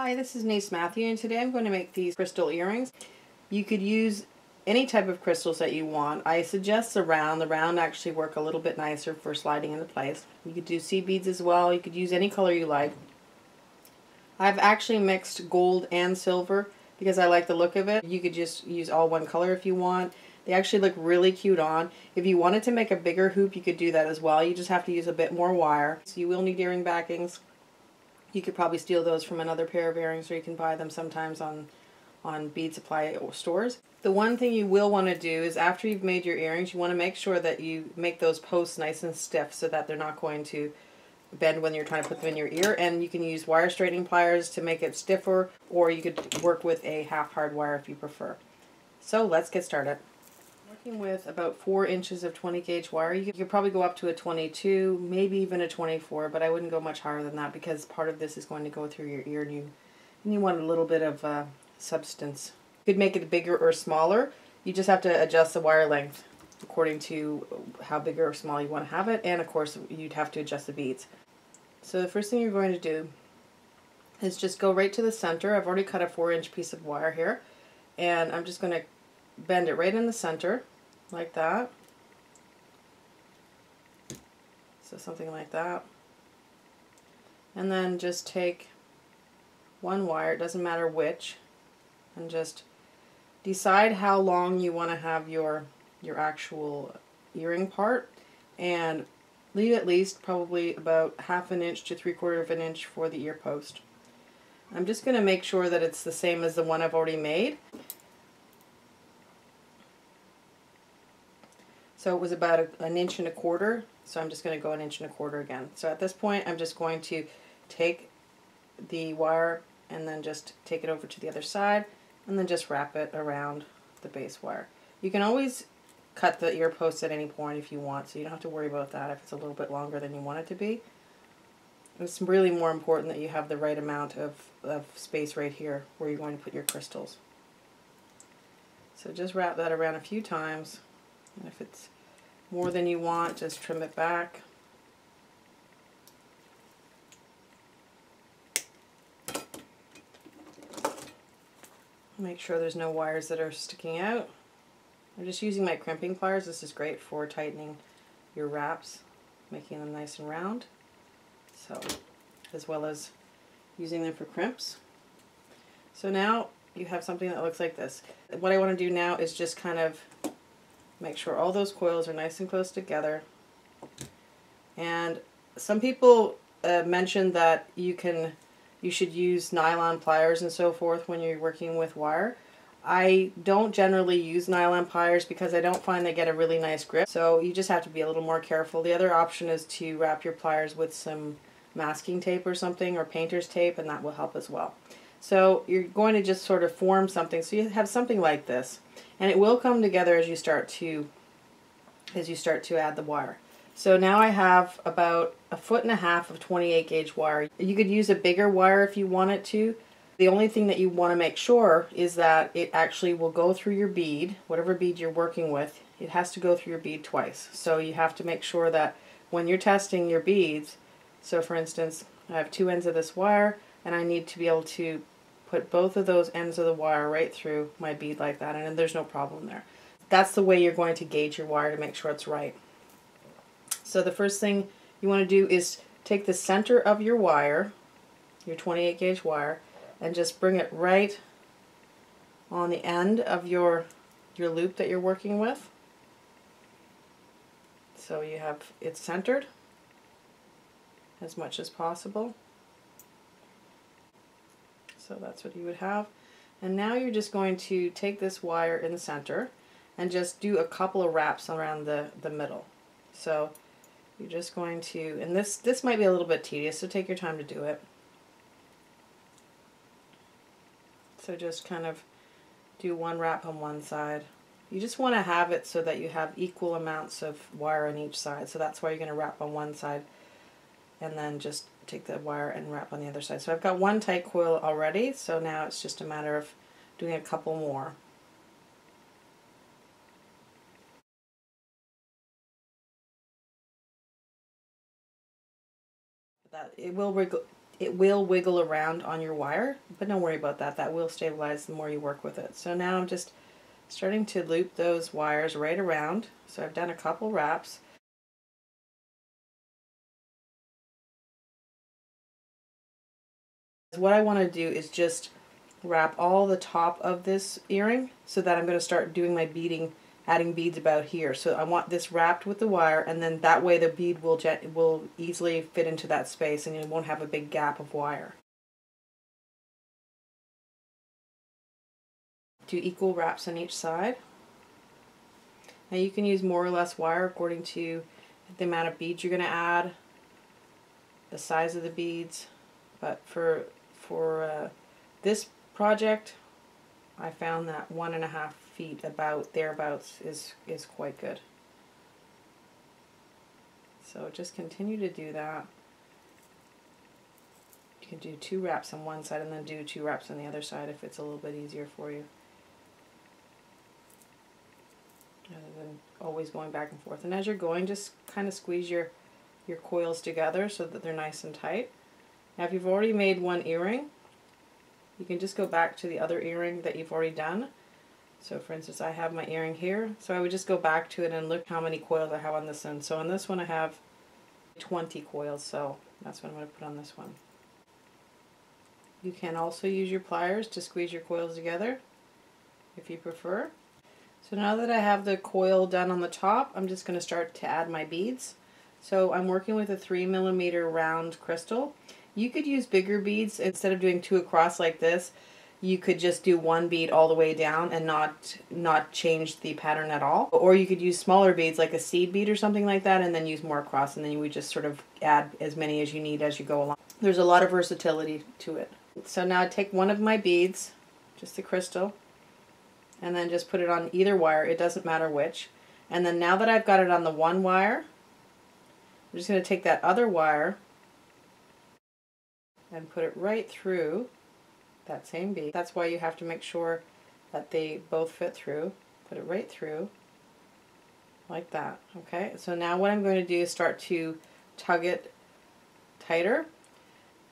Hi, this is Denise Mathew and today I'm going to make these crystal earrings. You could use any type of crystals that you want. I suggest the round. The round actually work a little bit nicer for sliding into place. You could do seed beads as well. You could use any color you like. I've actually mixed gold and silver because I like the look of it. You could just use all one color if you want. They actually look really cute on. If you wanted to make a bigger hoop, you could do that as well. You just have to use a bit more wire. So you will need earring backings. You could probably steal those from another pair of earrings or you can buy them sometimes on on bead supply stores. The one thing you will want to do is after you've made your earrings, you want to make sure that you make those posts nice and stiff so that they're not going to bend when you're trying to put them in your ear and you can use wire straightening pliers to make it stiffer or you could work with a half hard wire if you prefer. So let's get started. Working with about 4 inches of 20 gauge wire, you could probably go up to a 22, maybe even a 24, but I wouldn't go much higher than that because part of this is going to go through your ear and you, and you want a little bit of uh, substance. You could make it bigger or smaller. You just have to adjust the wire length according to how big or small you want to have it and of course you'd have to adjust the beads. So the first thing you're going to do is just go right to the center. I've already cut a 4 inch piece of wire here and I'm just going to bend it right in the center like that. So something like that. And then just take one wire, it doesn't matter which, and just decide how long you want to have your your actual earring part and leave at least probably about half an inch to three quarter of an inch for the ear post. I'm just going to make sure that it's the same as the one I've already made. So it was about a, an inch and a quarter, so I'm just going to go an inch and a quarter again. So at this point I'm just going to take the wire and then just take it over to the other side and then just wrap it around the base wire. You can always cut the ear post at any point if you want, so you don't have to worry about that if it's a little bit longer than you want it to be. It's really more important that you have the right amount of, of space right here where you're going to put your crystals. So just wrap that around a few times, and if it's more than you want, just trim it back. Make sure there's no wires that are sticking out. I'm just using my crimping pliers. This is great for tightening your wraps, making them nice and round. So, as well as using them for crimps. So now you have something that looks like this. What I want to do now is just kind of make sure all those coils are nice and close together. And some people uh, mentioned that you can you should use nylon pliers and so forth when you're working with wire. I don't generally use nylon pliers because I don't find they get a really nice grip. So you just have to be a little more careful. The other option is to wrap your pliers with some masking tape or something or painter's tape and that will help as well. So you're going to just sort of form something. So you have something like this and it will come together as you start to as you start to add the wire. So now I have about a foot and a half of 28 gauge wire. You could use a bigger wire if you wanted to. The only thing that you want to make sure is that it actually will go through your bead, whatever bead you're working with, it has to go through your bead twice. So you have to make sure that when you're testing your beads, so for instance, I have two ends of this wire and I need to be able to put both of those ends of the wire right through my bead like that and there's no problem there. That's the way you're going to gauge your wire to make sure it's right. So the first thing you want to do is take the center of your wire, your 28 gauge wire, and just bring it right on the end of your your loop that you're working with. So you have it centered as much as possible. So that's what you would have. And now you're just going to take this wire in the center and just do a couple of wraps around the, the middle. So you're just going to, and this, this might be a little bit tedious, so take your time to do it. So just kind of do one wrap on one side. You just want to have it so that you have equal amounts of wire on each side. So that's why you're going to wrap on one side and then just take the wire and wrap on the other side. So I've got one tight coil already, so now it's just a matter of doing a couple more. that it will it will wiggle around on your wire, but don't worry about that. That will stabilize the more you work with it. So now I'm just starting to loop those wires right around. So I've done a couple wraps. What I want to do is just wrap all the top of this earring so that I'm going to start doing my beading adding beads about here. So I want this wrapped with the wire and then that way the bead will will easily fit into that space and you won't have a big gap of wire. Do equal wraps on each side. Now you can use more or less wire according to the amount of beads you're going to add, the size of the beads, but for for uh, this project I found that one and a half feet about thereabouts is is quite good. So just continue to do that. You can do two wraps on one side and then do two wraps on the other side if it's a little bit easier for you. Rather than always going back and forth. And as you're going, just kind of squeeze your, your coils together so that they're nice and tight. Now if you've already made one earring, you can just go back to the other earring that you've already done so for instance, I have my earring here. So I would just go back to it and look how many coils I have on this one. So on this one I have 20 coils, so that's what I'm going to put on this one. You can also use your pliers to squeeze your coils together if you prefer. So now that I have the coil done on the top, I'm just going to start to add my beads. So I'm working with a 3 millimeter round crystal. You could use bigger beads. Instead of doing two across like this you could just do one bead all the way down and not not change the pattern at all. Or you could use smaller beads like a seed bead or something like that and then use more across and then you would just sort of add as many as you need as you go along. There's a lot of versatility to it. So now I take one of my beads just the crystal and then just put it on either wire it doesn't matter which. And then now that I've got it on the one wire I'm just going to take that other wire and put it right through that same bead. That's why you have to make sure that they both fit through. Put it right through like that. Okay, so now what I'm going to do is start to tug it tighter.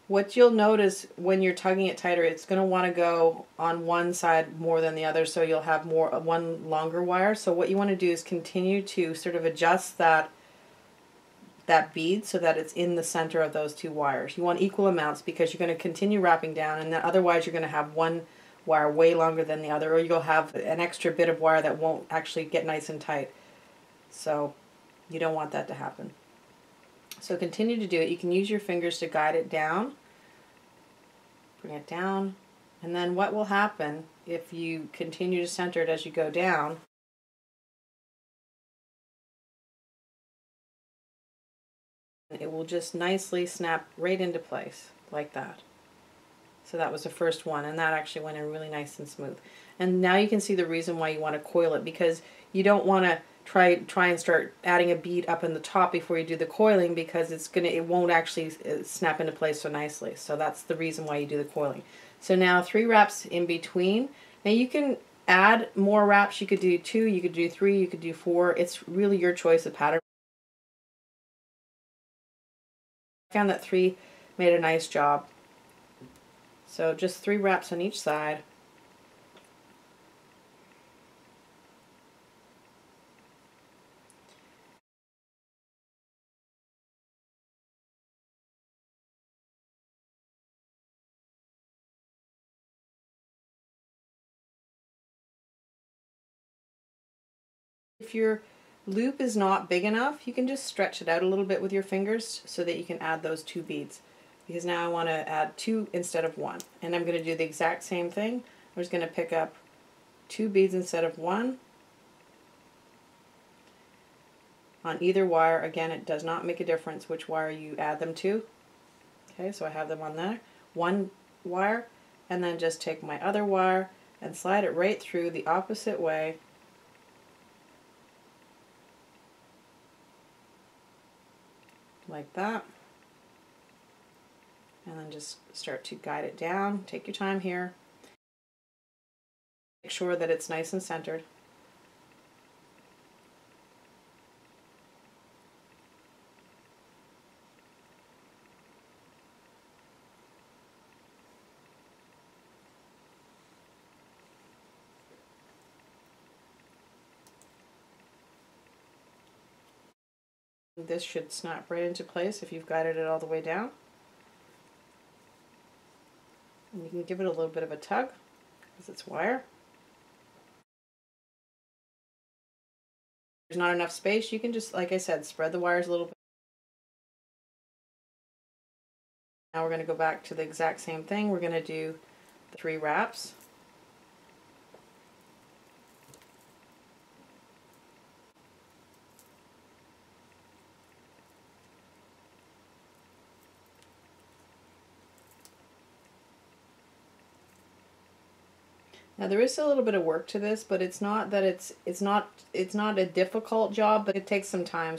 What you'll notice when you're tugging it tighter, it's going to want to go on one side more than the other, so you'll have more one longer wire. So what you want to do is continue to sort of adjust that that bead so that it's in the center of those two wires. You want equal amounts because you're going to continue wrapping down and then otherwise you're going to have one wire way longer than the other or you'll have an extra bit of wire that won't actually get nice and tight. So you don't want that to happen. So continue to do it. You can use your fingers to guide it down. Bring it down. And then what will happen if you continue to center it as you go down It will just nicely snap right into place like that. So that was the first one and that actually went in really nice and smooth. And now you can see the reason why you want to coil it because you don't want to try try and start adding a bead up in the top before you do the coiling because it's gonna it won't actually uh, snap into place so nicely. So that's the reason why you do the coiling. So now three wraps in between. Now you can add more wraps. You could do two, you could do three, you could do four. It's really your choice of pattern. That three made a nice job. So just three wraps on each side. If you're loop is not big enough, you can just stretch it out a little bit with your fingers so that you can add those two beads. Because now I want to add two instead of one. And I'm going to do the exact same thing. I'm just going to pick up two beads instead of one. On either wire, again, it does not make a difference which wire you add them to. Okay, so I have them on there. One wire, and then just take my other wire and slide it right through the opposite way like that. And then just start to guide it down. Take your time here. Make sure that it's nice and centered. This should snap right into place if you've guided it all the way down. And you can give it a little bit of a tug because it's wire. there's not enough space, you can just, like I said, spread the wires a little bit. Now we're going to go back to the exact same thing. We're going to do three wraps. Now there is a little bit of work to this, but it's not that it's it's not it's not a difficult job, but it takes some time.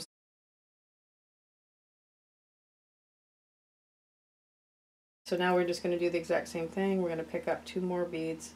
So now we're just going to do the exact same thing. We're going to pick up two more beads.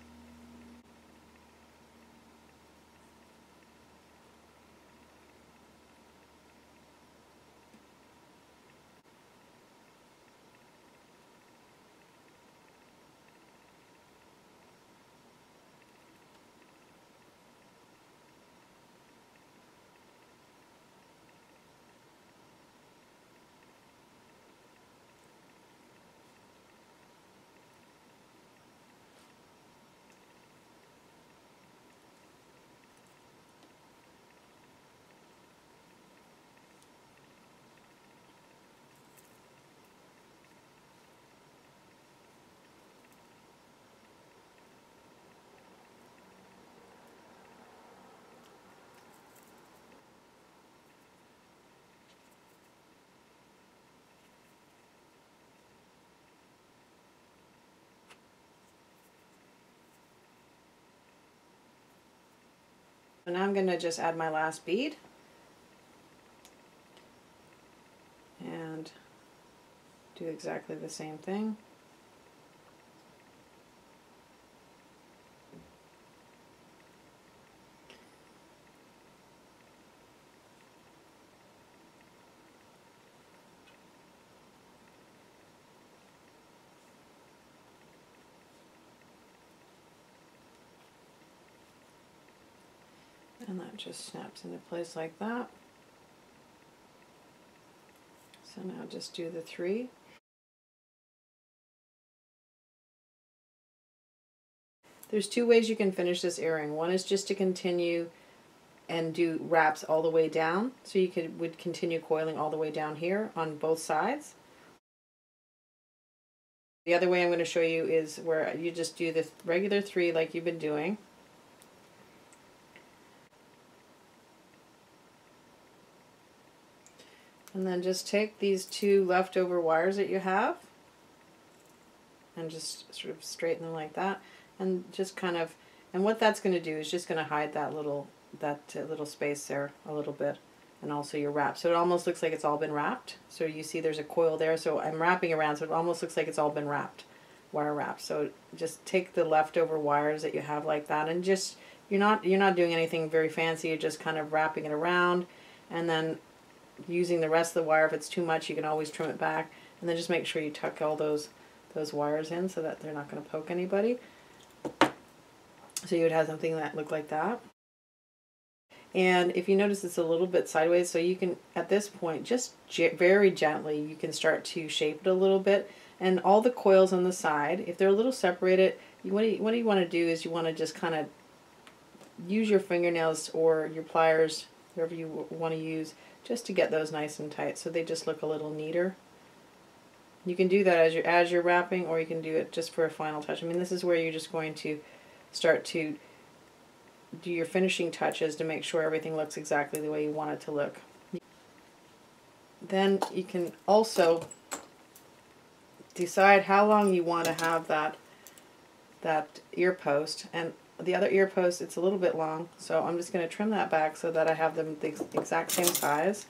Now I'm going to just add my last bead. And do exactly the same thing. And that just snaps into place like that. So now just do the three. There's two ways you can finish this earring. One is just to continue and do wraps all the way down. So you could would continue coiling all the way down here on both sides. The other way I'm going to show you is where you just do the regular three like you've been doing. And then just take these two leftover wires that you have and just sort of straighten them like that. And just kind of and what that's going to do is just going to hide that little that uh, little space there a little bit and also your wrap. So it almost looks like it's all been wrapped. So you see there's a coil there. So I'm wrapping around so it almost looks like it's all been wrapped wire wrapped. So just take the leftover wires that you have like that and just you're not you're not doing anything very fancy. You're just kind of wrapping it around. And then using the rest of the wire. If it's too much, you can always trim it back. And then just make sure you tuck all those those wires in so that they're not going to poke anybody. So you would have something that looked like that. And if you notice it's a little bit sideways, so you can, at this point, just very gently, you can start to shape it a little bit. And all the coils on the side, if they're a little separated, you, what, you, what do you want to do is you want to just kind of use your fingernails or your pliers, whatever you want to use, just to get those nice and tight so they just look a little neater. You can do that as you're, as you're wrapping or you can do it just for a final touch. I mean this is where you're just going to start to do your finishing touches to make sure everything looks exactly the way you want it to look. Then you can also decide how long you want to have that that ear post and the other ear post, it's a little bit long, so I'm just going to trim that back so that I have them the exact same size.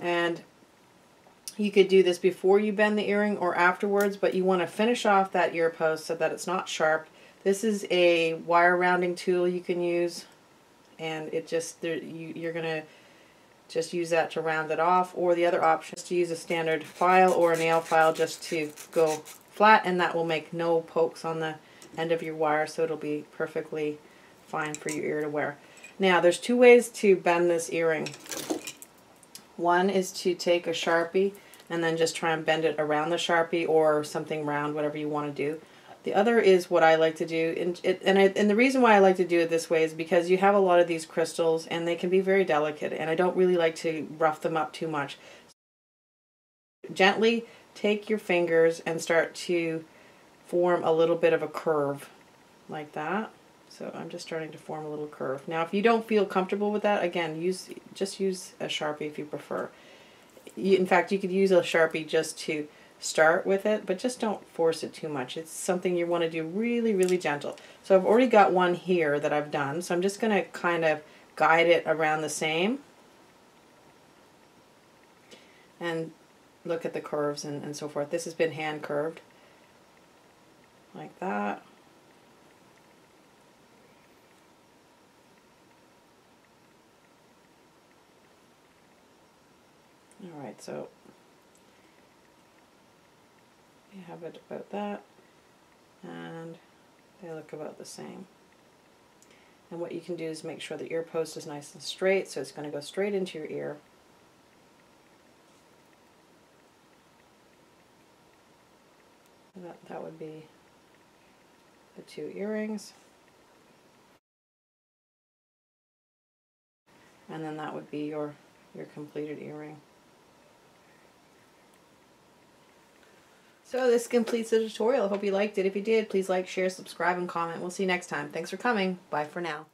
And you could do this before you bend the earring or afterwards, but you want to finish off that ear post so that it's not sharp. This is a wire rounding tool you can use, and it just, you, you're going to just use that to round it off or the other option is to use a standard file or a nail file just to go flat and that will make no pokes on the end of your wire so it'll be perfectly fine for your ear to wear. Now, there's two ways to bend this earring. One is to take a Sharpie and then just try and bend it around the Sharpie or something round, whatever you want to do. The other is what I like to do, and it, and, I, and the reason why I like to do it this way is because you have a lot of these crystals and they can be very delicate, and I don't really like to rough them up too much. Gently take your fingers and start to form a little bit of a curve like that. So I'm just starting to form a little curve. Now, if you don't feel comfortable with that, again, use just use a Sharpie if you prefer. In fact, you could use a Sharpie just to start with it, but just don't force it too much. It's something you want to do really, really gentle. So I've already got one here that I've done, so I'm just going to kind of guide it around the same and look at the curves and, and so forth. This has been hand curved like that. All right, so you have it about that and they look about the same. And what you can do is make sure the ear post is nice and straight so it's going to go straight into your ear. That, that would be the two earrings. And then that would be your, your completed earring. So this completes the tutorial. Hope you liked it. If you did, please like, share, subscribe, and comment. We'll see you next time. Thanks for coming. Bye for now.